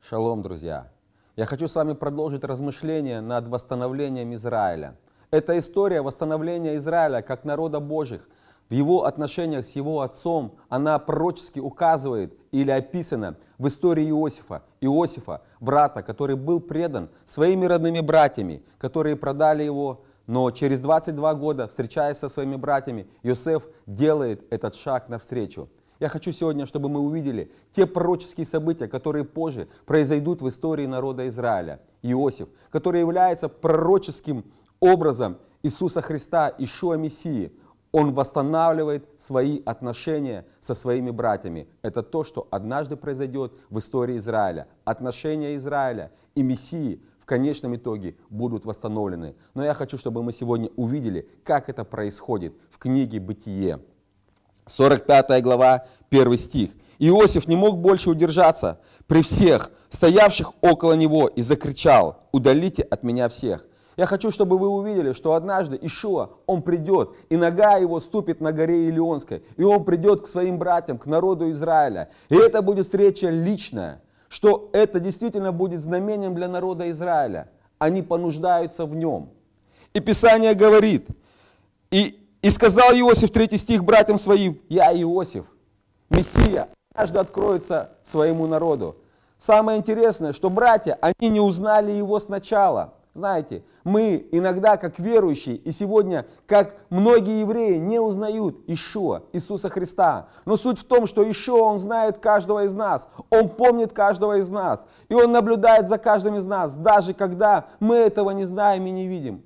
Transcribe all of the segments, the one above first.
Шалом, друзья! Я хочу с вами продолжить размышления над восстановлением Израиля. Это история восстановления Израиля как народа Божьих в его отношениях с его отцом, она пророчески указывает или описана в истории Иосифа. Иосифа, брата, который был предан своими родными братьями, которые продали его, но через 22 года, встречаясь со своими братьями, Иосиф делает этот шаг навстречу. Я хочу сегодня, чтобы мы увидели те пророческие события, которые позже произойдут в истории народа Израиля. Иосиф, который является пророческим образом Иисуса Христа, Ишуа Мессии, он восстанавливает свои отношения со своими братьями. Это то, что однажды произойдет в истории Израиля. Отношения Израиля и Мессии в конечном итоге будут восстановлены. Но я хочу, чтобы мы сегодня увидели, как это происходит в книге «Бытие». 45 глава, 1 стих. Иосиф не мог больше удержаться при всех, стоявших около него, и закричал, «Удалите от меня всех». Я хочу, чтобы вы увидели, что однажды Ишуа, он придет, и нога его ступит на горе Илионской, и он придет к своим братьям, к народу Израиля. И это будет встреча личная, что это действительно будет знамением для народа Израиля. Они понуждаются в нем. И Писание говорит, и, и сказал Иосиф, третий стих, братьям своим, я Иосиф, Мессия, однажды откроется своему народу. Самое интересное, что братья, они не узнали его сначала. Знаете, мы иногда, как верующие, и сегодня, как многие евреи, не узнают Ишуа, Иисуса Христа. Но суть в том, что Ишуа, Он знает каждого из нас, Он помнит каждого из нас, и Он наблюдает за каждым из нас, даже когда мы этого не знаем и не видим.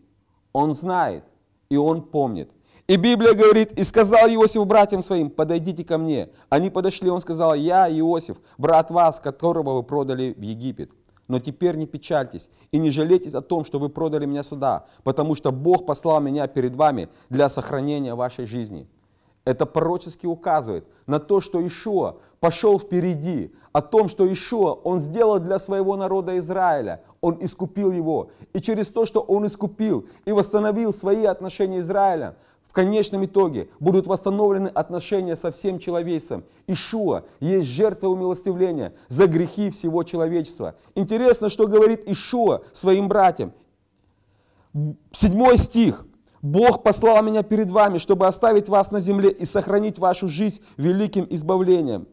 Он знает, и Он помнит. И Библия говорит, и сказал Иосиф братьям своим, подойдите ко мне. Они подошли, он сказал, я Иосиф, брат вас, которого вы продали в Египет. Но теперь не печальтесь и не жалейтесь о том, что вы продали меня сюда, потому что Бог послал меня перед вами для сохранения вашей жизни. Это пророчески указывает на то, что Ишуа пошел впереди, о том, что Ишуа, он сделал для своего народа Израиля, он искупил его. И через то, что он искупил и восстановил свои отношения Израиля, в конечном итоге будут восстановлены отношения со всем человечеством. Ишуа есть жертва умилостивления за грехи всего человечества. Интересно, что говорит Ишуа своим братьям. Седьмой стих. Бог послал меня перед вами, чтобы оставить вас на земле и сохранить вашу жизнь великим избавлением.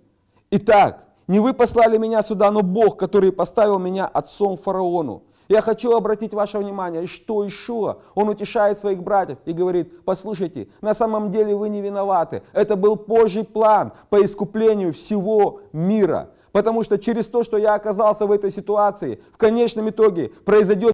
Итак, не вы послали меня сюда, но Бог, который поставил меня отцом фараону. Я хочу обратить ваше внимание, что еще? Он утешает своих братьев и говорит, послушайте, на самом деле вы не виноваты. Это был Божий план по искуплению всего мира. Потому что через то, что я оказался в этой ситуации, в конечном итоге произойдет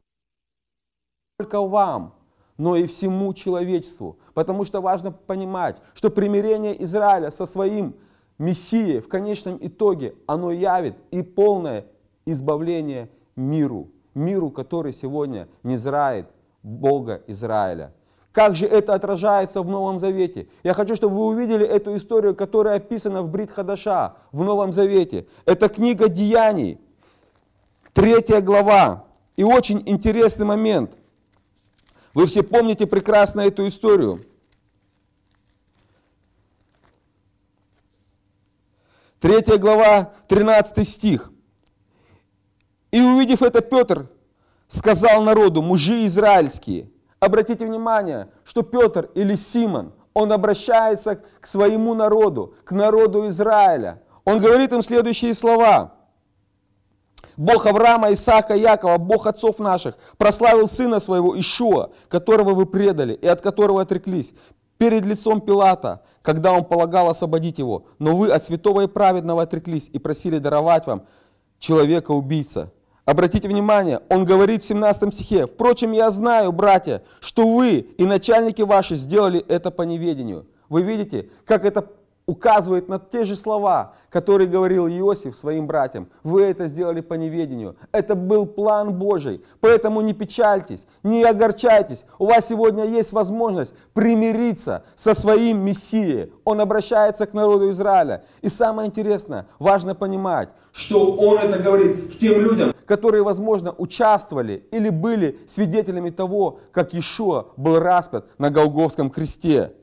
не только вам, но и всему человечеству. Потому что важно понимать, что примирение Израиля со своим Мессией в конечном итоге, оно явит и полное избавление миру миру, который сегодня не зрает Бога Израиля. Как же это отражается в Новом Завете? Я хочу, чтобы вы увидели эту историю, которая описана в Брит Хадаша, в Новом Завете. Это книга Деяний, третья глава. И очень интересный момент. Вы все помните прекрасно эту историю. Третья глава, 13 стих. И увидев это, Петр сказал народу, мужи израильские, обратите внимание, что Петр или Симон, он обращается к своему народу, к народу Израиля. Он говорит им следующие слова. Бог Авраама, Исаака, Якова, Бог отцов наших, прославил сына своего Ишуа, которого вы предали и от которого отреклись, перед лицом Пилата, когда он полагал освободить его. Но вы от святого и праведного отреклись и просили даровать вам человека-убийца. Обратите внимание, он говорит в 17 стихе, «Впрочем, я знаю, братья, что вы и начальники ваши сделали это по неведению». Вы видите, как это указывает на те же слова, которые говорил Иосиф своим братьям. Вы это сделали по неведению. Это был план Божий. Поэтому не печальтесь, не огорчайтесь. У вас сегодня есть возможность примириться со своим Мессией. Он обращается к народу Израиля. И самое интересное, важно понимать, что он это говорит к тем людям, которые, возможно, участвовали или были свидетелями того, как Иешуа был распят на Голговском кресте.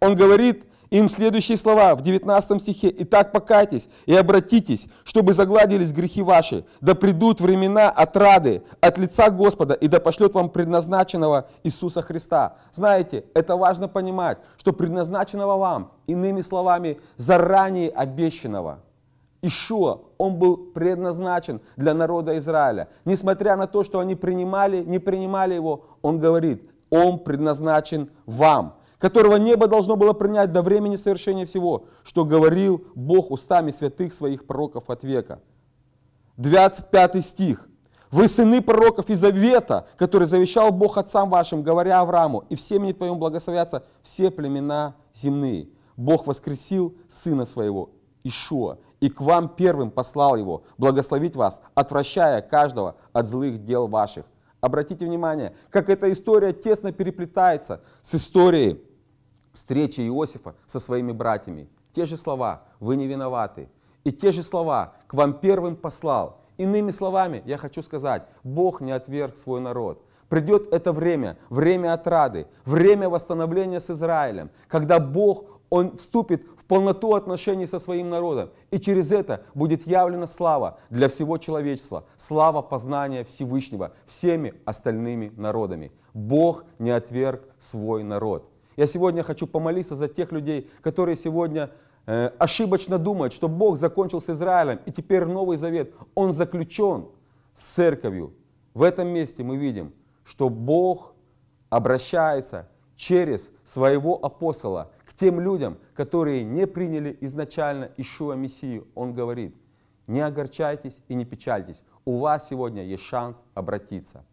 Он говорит, им следующие слова в 19 стихе. «Итак, покайтесь и обратитесь, чтобы загладились грехи ваши, да придут времена отрады от лица Господа, и да пошлет вам предназначенного Иисуса Христа». Знаете, это важно понимать, что предназначенного вам, иными словами, заранее обещанного. Ишуа, он был предназначен для народа Израиля. Несмотря на то, что они принимали, не принимали его, он говорит, он предназначен вам которого небо должно было принять до времени совершения всего, что говорил Бог устами святых своих пророков от века. 25 стих. Вы сыны пророков из завета, который завещал Бог отцам вашим, говоря Аврааму, и в семени твоем благословятся все племена земные. Бог воскресил сына своего, Ишуа, и к вам первым послал его, благословить вас, отвращая каждого от злых дел ваших. Обратите внимание, как эта история тесно переплетается с историей встречи Иосифа со своими братьями. Те же слова «Вы не виноваты». И те же слова «К вам первым послал». Иными словами, я хочу сказать, Бог не отверг свой народ. Придет это время, время отрады, время восстановления с Израилем, когда Бог, Он вступит в полноту отношений со своим народом. И через это будет явлена слава для всего человечества, слава познания Всевышнего всеми остальными народами. Бог не отверг свой народ. Я сегодня хочу помолиться за тех людей, которые сегодня э, ошибочно думают, что Бог закончил с Израилем, и теперь Новый Завет, он заключен с церковью. В этом месте мы видим, что Бог обращается через своего апостола к тем людям, которые не приняли изначально Ишуа Мессию. Он говорит, не огорчайтесь и не печальтесь, у вас сегодня есть шанс обратиться.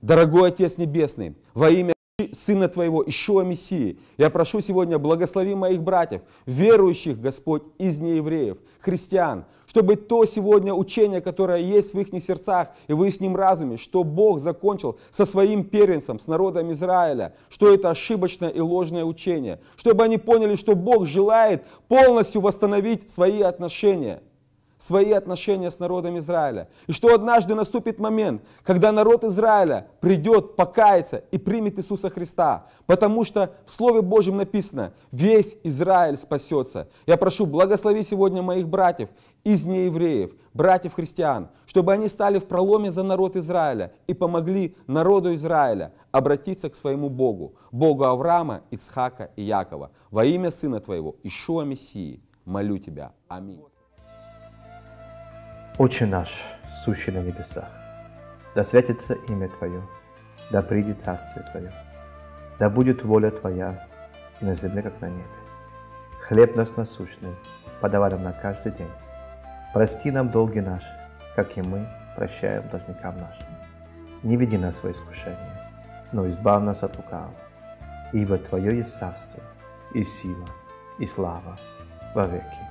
Дорогой Отец Небесный, во имя Сына Твоего, Ишуа Мессии. Я прошу сегодня, благослови моих братьев, верующих, Господь, из неевреев, христиан, чтобы то сегодня учение, которое есть в их сердцах и в их разуме, что Бог закончил со своим первенцем, с народом Израиля, что это ошибочное и ложное учение, чтобы они поняли, что Бог желает полностью восстановить свои отношения – свои отношения с народом Израиля. И что однажды наступит момент, когда народ Израиля придет покаяться и примет Иисуса Христа. Потому что в Слове Божьем написано, весь Израиль спасется. Я прошу, благослови сегодня моих братьев из неевреев, братьев христиан, чтобы они стали в проломе за народ Израиля и помогли народу Израиля обратиться к своему Богу, Богу Авраама, Ицхака и Якова. Во имя Сына Твоего, Ишуа Мессии, молю Тебя. Аминь. Отче наш, сущий на небесах, да святится имя Твое, да придет Царствие Твое, да будет воля Твоя на земле, как на небе. Хлеб наш насущный подавай нам на каждый день. Прости нам долги наши, как и мы прощаем должникам нашим. Не веди нас в искушение, но избавь нас от лукавого. Ибо Твое есть царство, и сила, и слава во веки.